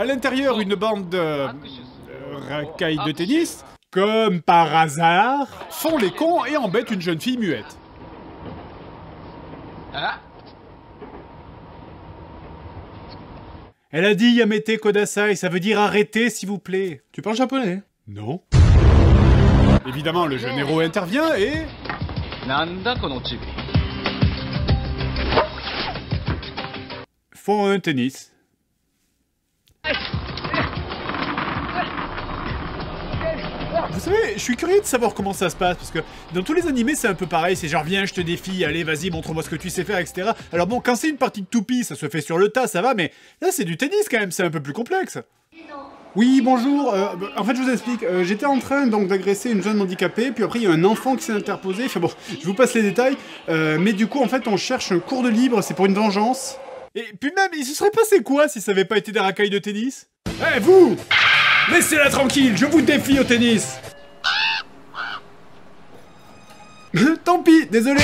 À l'intérieur, une bande euh, de... Racailles de tennis, comme par hasard, font les cons et embêtent une jeune fille muette. Elle a dit Yamete Kodasai, ça veut dire arrêtez s'il vous plaît. Tu parles japonais? Non. Évidemment, le jeune héros intervient et... Font un tennis. Vous savez, je suis curieux de savoir comment ça se passe, parce que dans tous les animés, c'est un peu pareil, c'est genre viens, je te défie, allez, vas-y, montre-moi ce que tu sais faire, etc. Alors bon, quand c'est une partie de toupie, ça se fait sur le tas, ça va, mais là, c'est du tennis quand même, c'est un peu plus complexe. Oui, bonjour. euh, bah, en fait, je vous explique. euh, J'étais en train donc d'agresser une jeune handicapée, puis après il y a un enfant qui s'est interposé. Enfin bon, je vous passe les détails. euh, mais du coup, en fait, on cherche un cours de libre. C'est pour une vengeance. Et puis même, il se serait passé quoi si ça avait pas été des racailles de tennis? Eh vous Laissez-la tranquille. Je vous défie au tennis. Tant pis. Désolé.